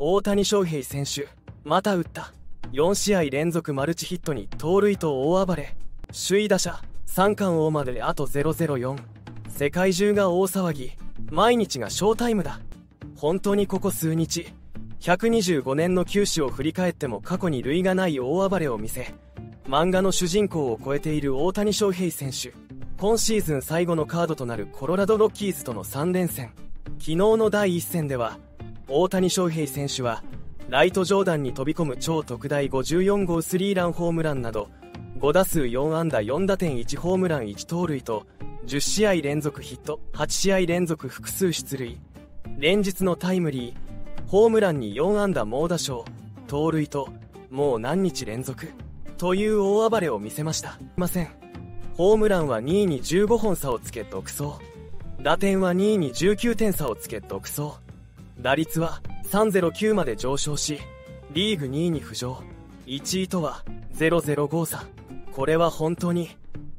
大谷翔平選手また打った。4試合連続マルチヒットに盗塁と大暴れ。首位打者三冠王まであと004世界中が大騒ぎ。毎日がショータイムだ。本当にここ数日125年の球史を振り返っても過去に類がない大暴れを見せ漫画の主人公を超えている大谷翔平選手。今シーズン最後のカードとなるコロラドロッキーズとの3連戦。昨日の第1戦では大谷翔平選手はライト上段に飛び込む超特大54号スリーランホームランなど5打数4安打4打点1ホームラン1盗塁と10試合連続ヒット8試合連続複数出塁。連日のタイムリーホームランに4安打猛打賞盗塁ともう何日連続という大暴れを見せました。ません。ホームランは2位に15本差をつけ独走。打点は2位に19点差をつけ独走。打率は309まで上昇しリーグ2位に浮上。1位とは005差これは本当に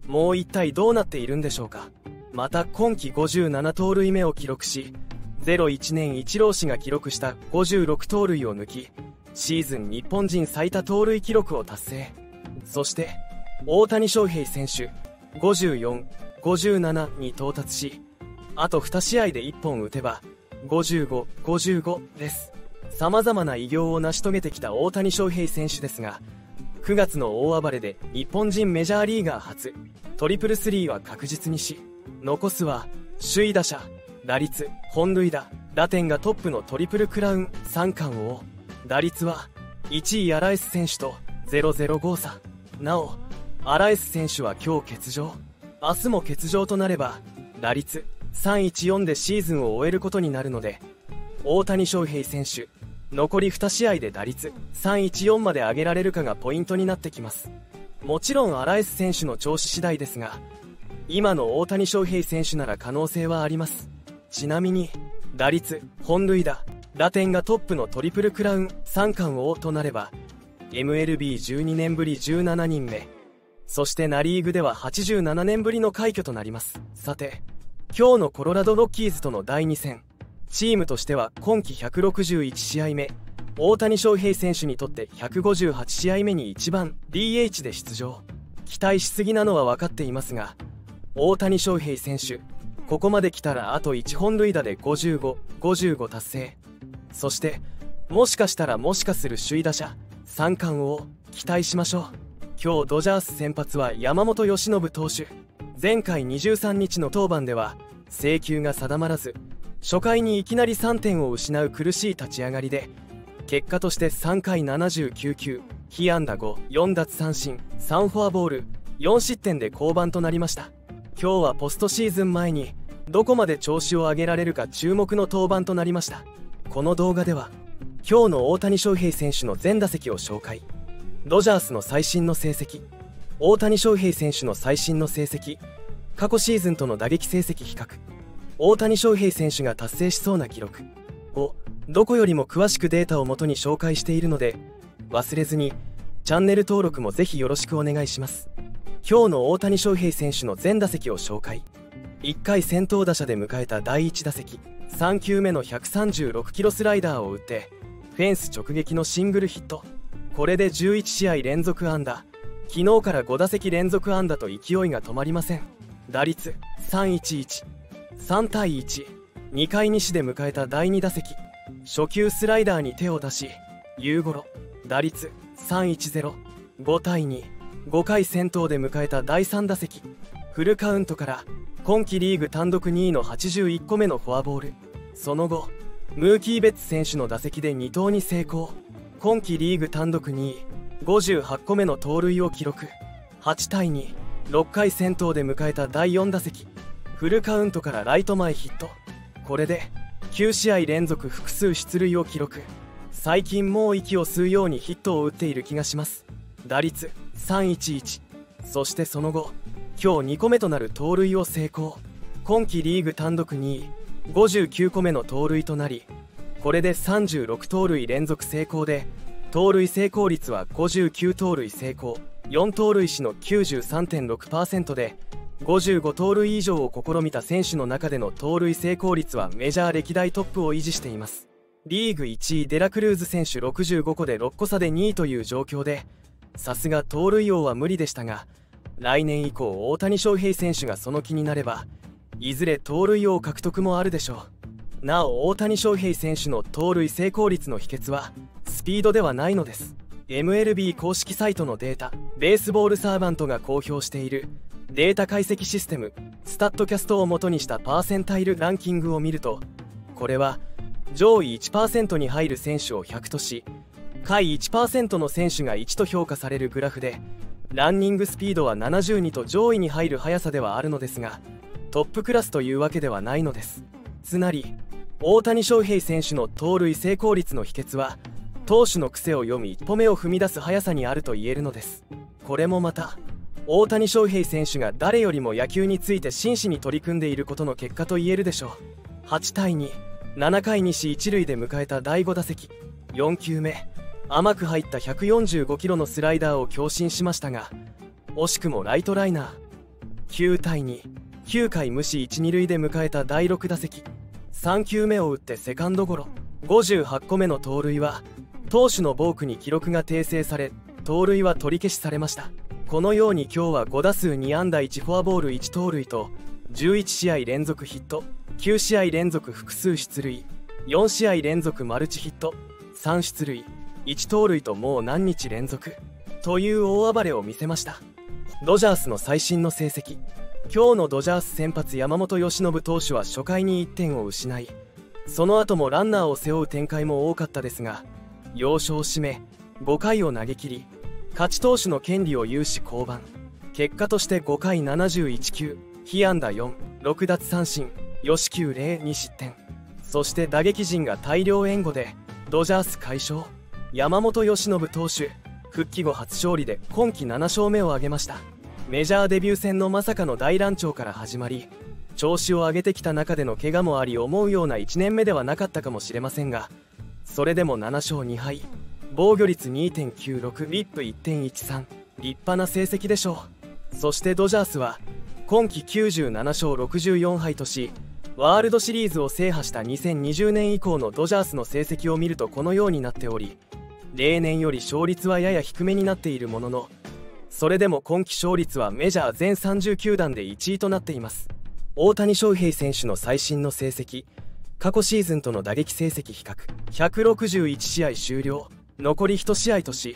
もう一体どうなっているんでしょうか。また今季57盗塁目を記録し01年イチロー氏が記録した56盗塁を抜きシーズン日本人最多盗塁記録を達成。そして大谷翔平選手54、57に到達しあと2試合で1本打てば55、55です。様々な偉業を成し遂げてきた大谷翔平選手ですが9月の大暴れで日本人メジャーリーガー初トリプルスリーは確実にし残すは首位打者打率本塁打打点がトップのトリプルクラウン三冠王打率は1位アラエス選手と005差。なおアラエス選手は今日欠場。明日も欠場となれば打率314でシーズンを終えることになるので大谷翔平選手残り2試合で打率314まで上げられるかがポイントになってきます。もちろんアラエス選手の調子次第ですが今の大谷翔平選手なら可能性はあります。ちなみに打率本塁打打点がトップのトリプルクラウン三冠王となれば MLB12 年ぶり17人目そしてナ・リーグでは87年ぶりの快挙となります。さて今日のコロラドロッキーズとの第2戦。チームとしては今季161試合目。大谷翔平選手にとって158試合目に一番 DH で出場。期待しすぎなのは分かっていますが大谷翔平選手ここまで来たらあと1本塁打で55、55達成。そしてもしかしたらもしかする首位打者三冠を期待しましょう。今日ドジャース先発は山本由伸投手。前回23日の登板では制球が定まらず初回にいきなり3点を失う苦しい立ち上がりで結果として3回79球被安打54奪三振3フォアボール4失点で降板となりました。今日はポストシーズン前にどこまで調子を上げられるか注目の登板となりました。この動画では今日の大谷翔平選手の全打席を紹介。ドジャースの最新の成績。大谷翔平選手の最新の成績。過去シーズンとの打撃成績比較。大谷翔平選手が達成しそうな記録。をどこよりも詳しくデータをもとに紹介しているので忘れずにチャンネル登録もぜひよろしくお願いします。今日の大谷翔平選手の全打席を紹介。1回先頭打者で迎えた第1打席。3球目の136キロスライダーを打ってフェンス直撃のシングルヒット。これで11試合連続安打。昨日から5打席連続安打と勢いが止まりません。打率3113対12回西で迎えた第2打席。初球スライダーに手を出し夕ごろ打率3105対25回先頭で迎えた第3打席。フルカウントから今季リーグ単独2位の81個目のフォアボール。その後ムーキー・ベッツ選手の打席で2投に成功。今季リーグ単独2位。58個目の盗塁を記録。8対26回先頭で迎えた第4打席。フルカウントからライト前ヒット。これで9試合連続複数出塁を記録。最近もう息を吸うようにヒットを打っている気がします。打率311そしてその後今日2個目となる盗塁を成功。今季リーグ単独2位。59個目の盗塁となりこれで36盗塁連続成功で盗塁成功率は59盗塁成功4盗塁士の93.6%で55盗塁以上を試みた選手の中での盗塁成功率はメジャー歴代トップを維持しています。リーグ1位デラクルーズ選手65個で6個差で2位という状況でさすが盗塁王は無理でしたが来年以降大谷翔平選手がその気になればいずれ盗塁王獲得もあるでしょう。なお大谷翔平選手の盗塁成功率の秘訣はスピードではないのです。MLB 公式サイトのデータベースボールサーバントが公表しているデータ解析システムスタッドキャストを元にしたパーセンタイルランキングを見るとこれは上位1%に入る選手を100とし下位1%の選手が1と評価されるグラフでランニングスピードは72と上位に入る速さではあるのですがトップクラスというわけではないのです。つまり大谷翔平選手の盗塁成功率の秘訣は投手の癖を読み一歩目を踏み出す速さにあると言えるのです。これもまた大谷翔平選手が誰よりも野球について真摯に取り組んでいることの結果と言えるでしょう。8対27回西1塁で迎えた第5打席。4球目甘く入った145キロのスライダーを強振しましたが惜しくもライトライナー。9対29回無視1、2塁で迎えた第6打席。3球目を打ってセカンドゴロ。58個目の盗塁は投手のボークに記録が訂正され盗塁は取り消しされました。このように今日は5打数2安打1フォアボール1盗塁と11試合連続ヒット9試合連続複数出塁4試合連続マルチヒット3出塁1盗塁ともう何日連続という大暴れを見せました。ドジャースの最新の成績。今日のドジャース先発山本由伸投手は初回に1点を失いその後もランナーを背負う展開も多かったですが要所を締め5回を投げ切り勝ち投手の権利を有し降板。結果として5回71球被安打46奪三振吉球02失点。そして打撃陣が大量援護でドジャース快勝。山本由伸投手復帰後初勝利で今季7勝目を挙げました。メジャーデビュー戦のまさかの大乱調から始まり調子を上げてきた中での怪我もあり思うような1年目ではなかったかもしれませんがそれでも7勝2敗防御率2.96リップ1.13立派な成績でしょう。そしてドジャースは今季97勝64敗としワールドシリーズを制覇した2020年以降のドジャースの成績を見るとこのようになっており例年より勝率はやや低めになっているもののそれでも今季勝率はメジャー全30球団で1位となっています。大谷翔平選手の最新の成績過去シーズンとの打撃成績比較161試合終了残り1試合とし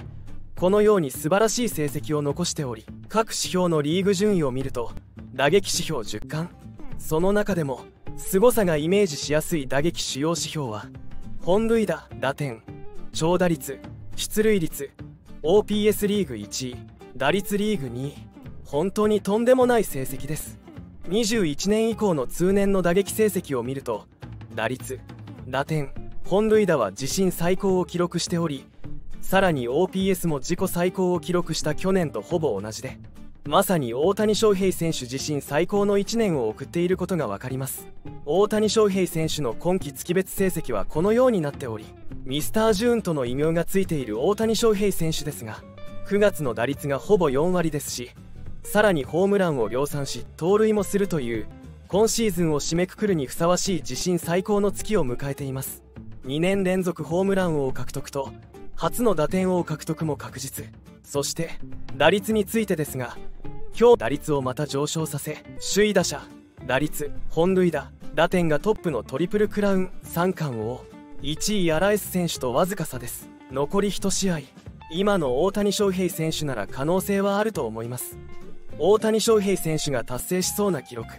このように素晴らしい成績を残しており各指標のリーグ順位を見ると打撃指標10冠。その中でも凄さがイメージしやすい打撃主要指標は本塁打打点長打率出塁率 OPS リーグ1位。打率リーグ2位本当にとんでもない成績です。21年以降の通年の打撃成績を見ると打率打点本塁打は自身最高を記録しておりさらに OPS も自己最高を記録した去年とほぼ同じでまさに大谷翔平選手自身最高の1年を送っていることが分かります。大谷翔平選手の今季月別成績はこのようになっておりミスター・ジューンとの異名がついている大谷翔平選手ですが9月の打率がほぼ4割ですしさらにホームランを量産し盗塁もするという今シーズンを締めくくるにふさわしい自身最高の月を迎えています。2年連続ホームラン王獲得と初の打点王獲得も確実。そして打率についてですが今日打率をまた上昇させ首位打者打率本塁打打点がトップのトリプルクラウン3冠王1位アラエス選手とわずか差です。残り1試合。今の大谷翔平選手なら可能性はあると思います。大谷翔平選手が達成しそうな記録。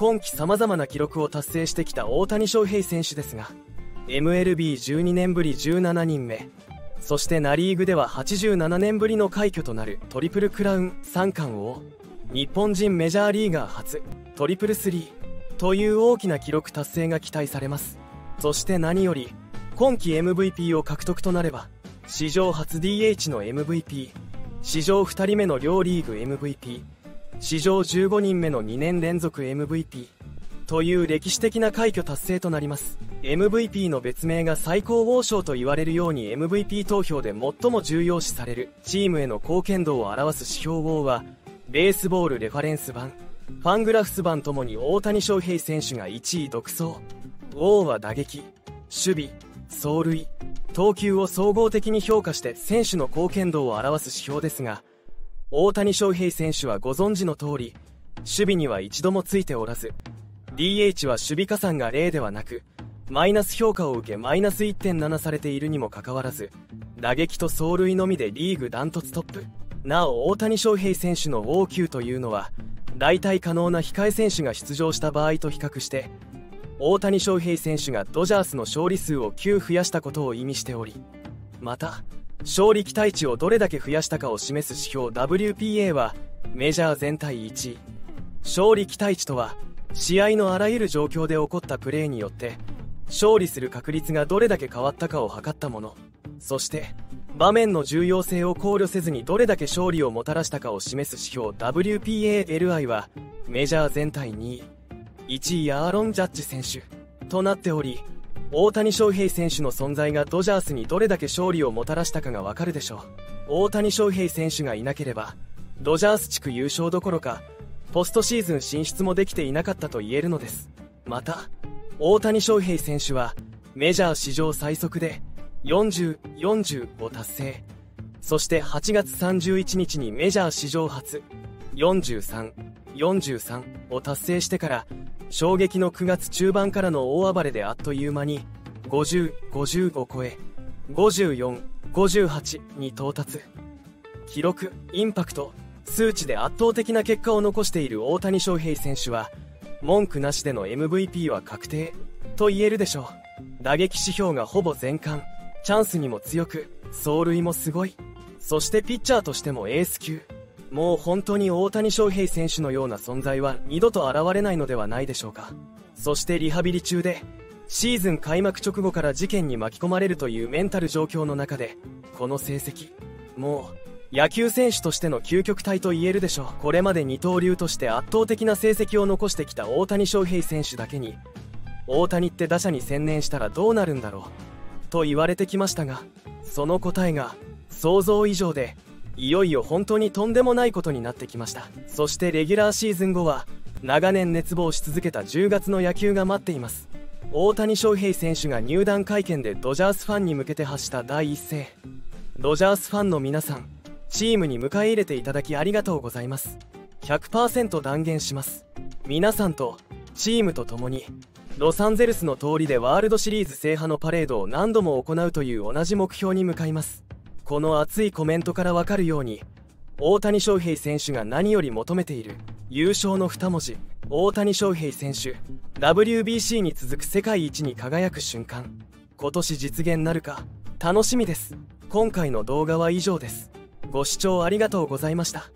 今季様々な記録を達成してきた大谷翔平選手ですが MLB12 年ぶり17人目そしてナ・リーグでは87年ぶりの快挙となるトリプルクラウン3冠を日本人メジャーリーガー初トリプルスリーという大きな記録達成が期待されます。そして何より今季 MVP を獲得となれば史上初 DH の MVP 史上2人目の両リーグ MVP 史上15人目の2年連続 MVP という歴史的な快挙達成となります。MVP の別名が最高王将と言われるように MVP 投票で最も重要視される。チームへの貢献度を表す指標王はベースボールレファレンス版。ファングラフス版ともに大谷翔平選手が1位独走。王は打撃守備走塁。投球を総合的に評価して選手の貢献度を表す指標ですが大谷翔平選手はご存知の通り守備には一度もついておらず DH は守備加算が0ではなくマイナス評価を受けマイナス1.7されているにもかかわらず打撃と走塁のみでリーグダントツトップ。なお大谷翔平選手の OQ というのは代替可能な控え選手が出場した場合と比較して大谷翔平選手がドジャースの勝利数を9増やしたことを意味しておりまた勝利期待値をどれだけ増やしたかを示す指標 WPA はメジャー全体1位。勝利期待値とは試合のあらゆる状況で起こったプレーによって勝利する確率がどれだけ変わったかを測ったもの。そして場面の重要性を考慮せずにどれだけ勝利をもたらしたかを示す指標 WPALI はメジャー全体2位。1位アーロン・ジャッジ選手となっており大谷翔平選手の存在がドジャースにどれだけ勝利をもたらしたかがわかるでしょう大谷翔平選手がいなければドジャース地区優勝どころかポストシーズン進出もできていなかったと言えるのですまた大谷翔平選手はメジャー史上最速で40、40を達成。そして8月31日にメジャー史上初43、43を達成してから衝撃の9月中盤からの大暴れであっという間に50、55を超え54、58に到達。記録、インパクト、数値で圧倒的な結果を残している大谷翔平選手は文句なしでの MVP は確定と言えるでしょう。打撃指標がほぼ全冠。チャンスにも強く、走塁もすごい。そしてピッチャーとしてもエース級。もう本当に大谷翔平選手のような存在は二度と現れないのではないでしょうか。そしてリハビリ中で、シーズン開幕直後から事件に巻き込まれるというメンタル状況の中で、この成績、もう、野球選手としての究極体と言えるでしょう。これまで二刀流として圧倒的な成績を残してきた大谷翔平選手だけに、大谷って打者に専念したらどうなるんだろう。と言われてきましたがその答えが想像以上でいよいよ本当にとんでもないことになってきました。そしてレギュラーシーズン後は長年熱望し続けた10月の野球が待っています。大谷翔平選手が入団会見でドジャースファンに向けて発した第一声。ドジャースファンの皆さんチームに迎え入れていただきありがとうございます。100%断言します。皆さんとチームと共にロサンゼルスの通りでワールドシリーズ制覇のパレードを何度も行うという同じ目標に向かいます。この熱いコメントからわかるように大谷翔平選手が何より求めている優勝の2文字大谷翔平選手 WBC に続く世界一に輝く瞬間。今年実現なるか楽しみです。今回の動画は以上です。ご視聴ありがとうございました。